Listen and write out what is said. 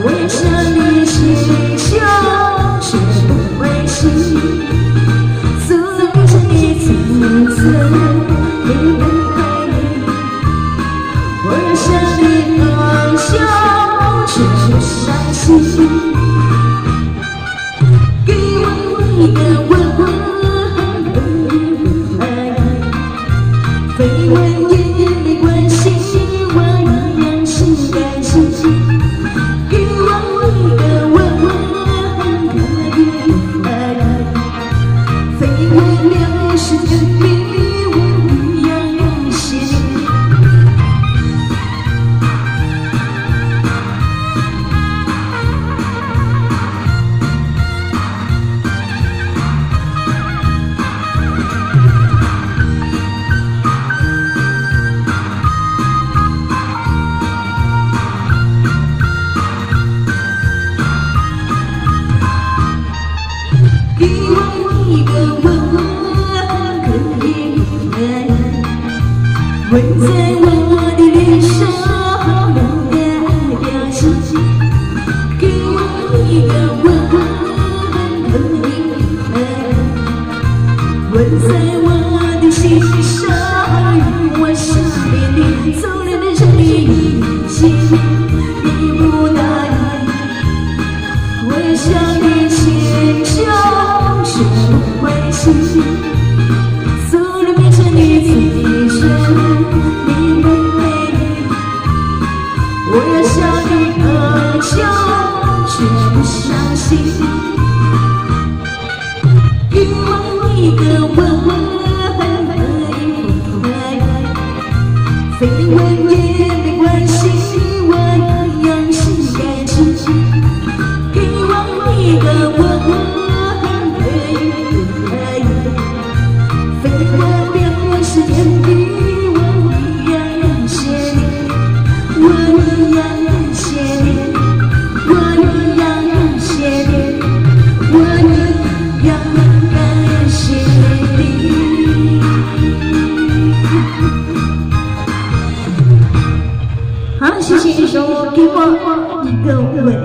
我要向你心胸却不会心。吻在我的心上，与我相连的，走了的人的一起，你不答应，我要向你牵手，却不会心，走了变成你最深。给 Sing when you 好，谢谢一首《给我一个吻》。